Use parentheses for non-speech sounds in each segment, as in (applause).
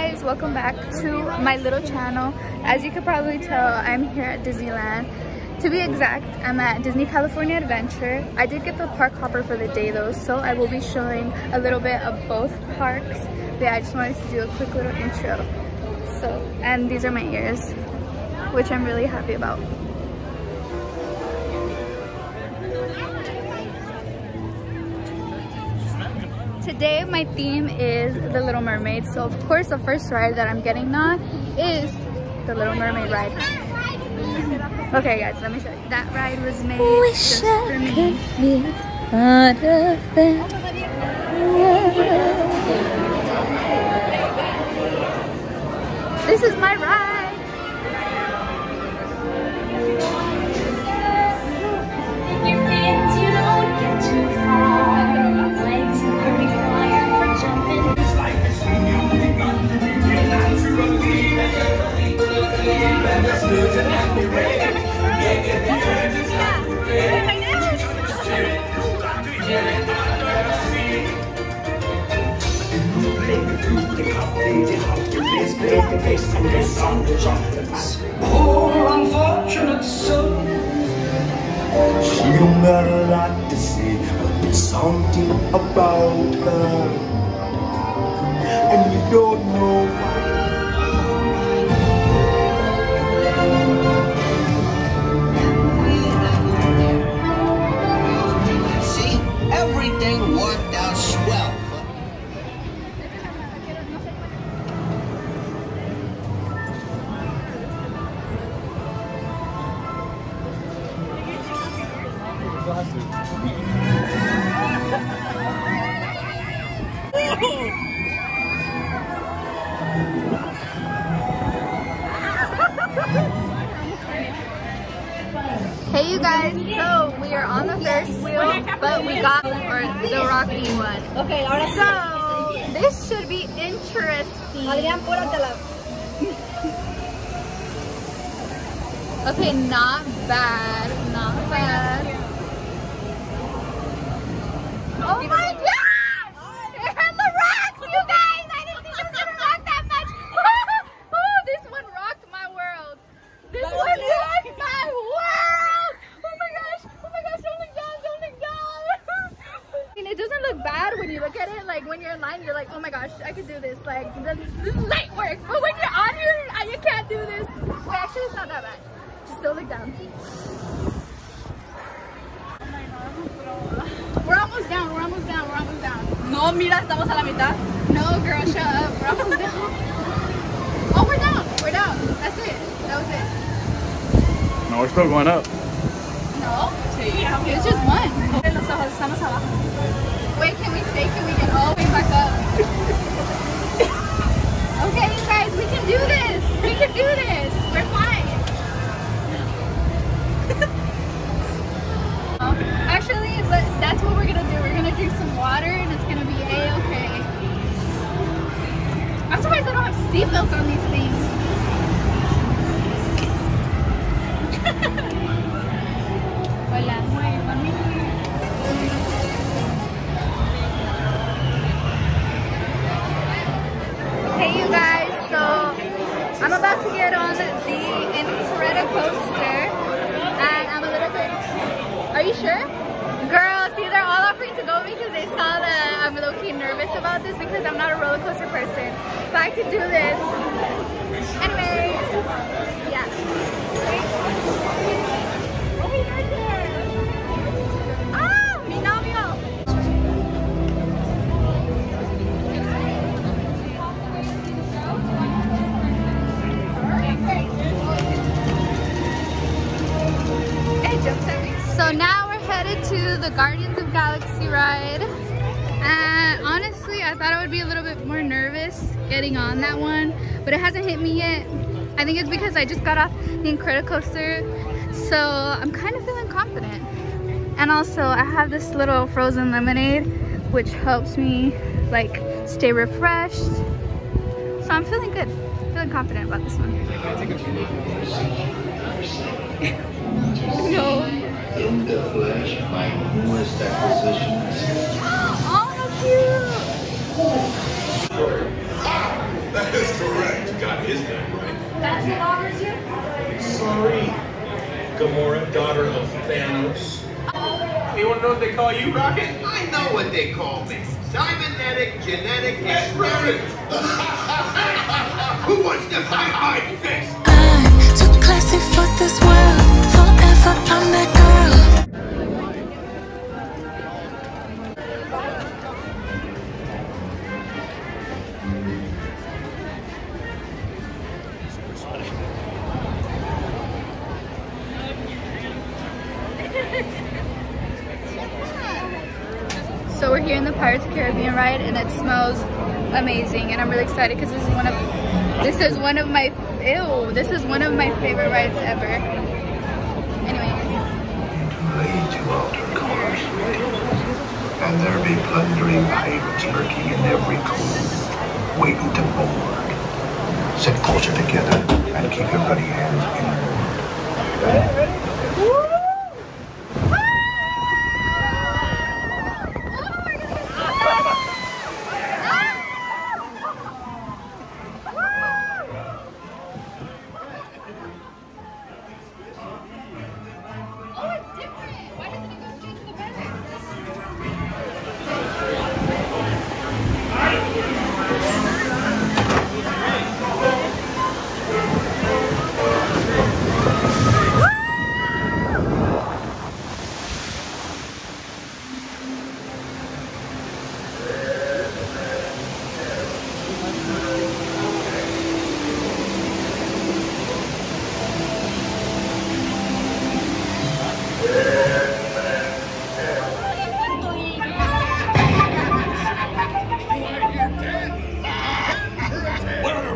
guys welcome back to my little channel. As you could probably tell i'm here at disneyland. To be exact i'm at disney california adventure. I did get the park hopper for the day though so i will be showing a little bit of both parks. But yeah, i just wanted to do a quick little intro. So and these are my ears which i'm really happy about today my theme is the little mermaid. So of course the first ride that i'm getting on is the little mermaid ride. Okay guys let me show you. That ride was made Wish just for me Poor unfortunate soul. She don't got a lot to say, but there's something about her, and you don't know Hey you guys, so we are on the Ferris wheel, but we got or the rocky one. Okay. So this should be interesting. Okay, not bad, not bad. Oh my gosh! It hit the rocks, you guys! I didn't think it was gonna rock that much. oh, this one rocked my world. This one rocked my world! Oh my gosh! Oh my gosh! Don't look down! Don't look down! I mean, it doesn't look bad when you look at it. Like when you're in line, you're like, oh my gosh, I could do this. Like this, this is light work. But when you're on here, uh, you can't do this. Wait, actually, it's not that bad. Just don't look down. We're almost down. We're almost down. We're almost down. No, mira, estamos a la mitad. No, girl, shut up. We're almost down. (laughs) Oh, we're down. We're down. That's it. That was it. No, we're still going up. No, Sí. it's just one. Los ojos, estamos abajo. Wait, can we stay? Can we get all the way back up? okay, you guys, we can do this. We can do this. We're fine. Um, (laughs) Actually, that's what we're gonna do. We're gonna drink some water and it's gonna be a-okay. I'm surprised they don't have seatbelts on these things. Are you sure? Girl, see they're all offering to go because they saw that I'm low-key nervous about this because I'm not a roller coaster person, but I could do this. Anyways, yeah. Oh. Ah, mi novio. So now we're headed to the Guardians of Galaxy ride. And honestly, I thought I would be a little bit more nervous getting on that one, but it hasn't hit me yet. I think it's because I just got off the Incredicoaster, so I'm kind of feeling confident. And also, I have this little frozen lemonade, which helps me like stay refreshed. So I'm feeling good, feeling confident about this one. (laughs) no. In the flesh, my newest acquisition. Oh, how cute! That is correct. Got his name right. That's who offers you? Sorry. Gamora, daughter of Thanos. You want to know what they call you, Rocket? I know what they call me. Cybernetic Genetic Experiment. (laughs) Who wants to fight my fist? I'm too classy for this world. So we're here in the Pirates Caribbean ride and it smells amazing and I'm really excited because this is one of this is one of my ew this is one of my favorite rides ever. And there be plundering pirates lurking in every cove, waiting to board. Sit closer together and keep your bloody hands in. inward.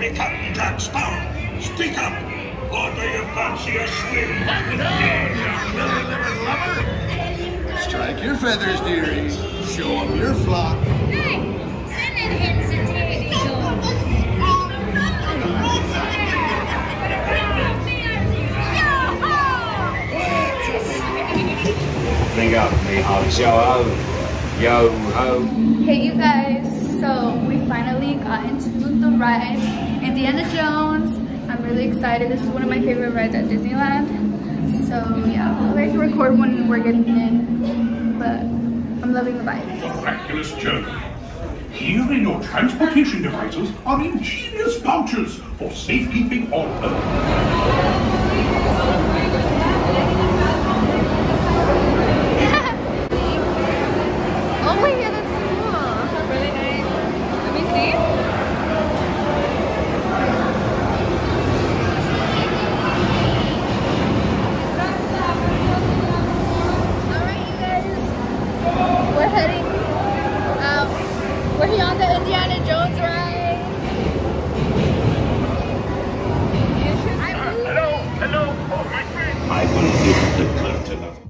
Where be Captain Jack Sparrow? Speak up! Or do you fancy a swim? Strike your feathers, dearie. Show them your flock. Bring up me hot show Yo ho. Hey you guys, so we finally got into the ride, Indiana Jones. I'm really excited. This is one of my favorite rides at Disneyland. So yeah, hopefully I can record when we're getting in, but I'm loving the vibes. Miraculous journey. Here in your transportation devices are ingenious pouches for safekeeping on Earth. Oh my god, that's cool. Really nice. Let me see. Alright you guys, we're heading out. We're here on the Indiana Jones ride. Hello, hello, oh, my friend. I will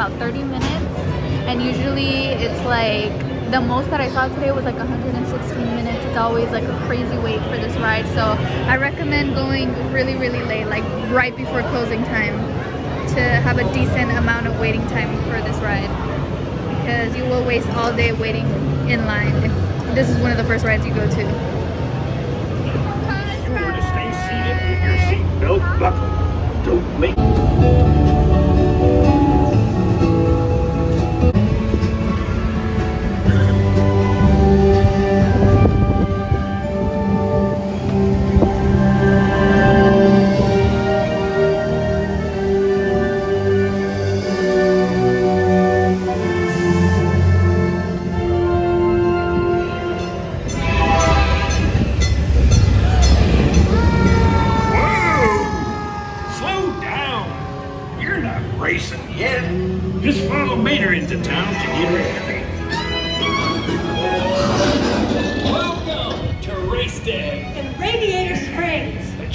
about 30 minutes, and usually it's like the most that I saw today was like 116 minutes. It's always like a crazy wait for this ride. So I recommend going really, really late, like right before closing time to have a decent amount of waiting time for this ride because you will waste all day waiting in line if this is one of the first rides you go to. Sure to stay seated with your. Don't make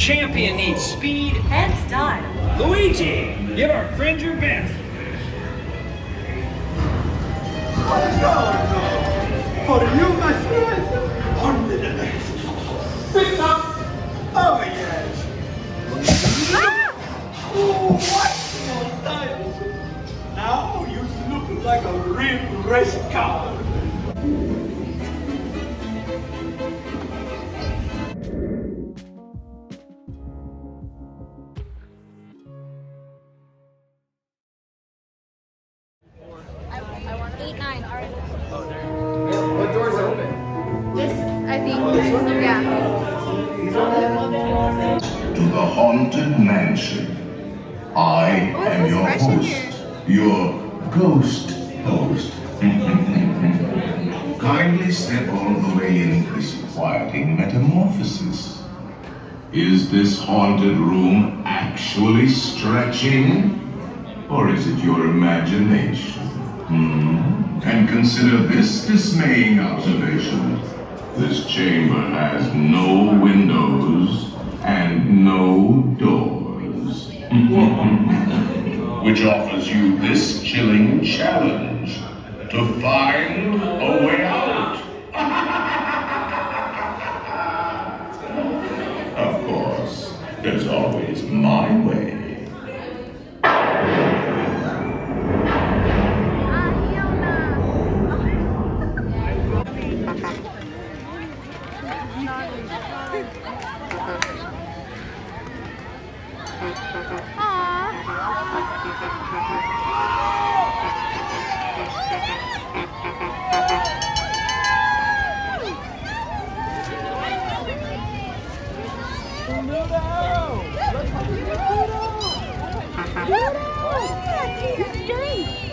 champion needs speed. and style. Luigi, give our friend your best. For you, my friend, only the best. Pick up. Oh, yes. Oh, what more time? Now you look like a real race car. I am your host, your ghost host. (laughs) Kindly step all the way in this quieting metamorphosis. Is this haunted room actually stretching? Or is it your imagination? Hmm? And consider this dismaying observation. This chamber has no windows Which offers you this chilling challenge to find a way out. (laughs) of course, there's always my way. (laughs) Noodle! Noodle! He's strange!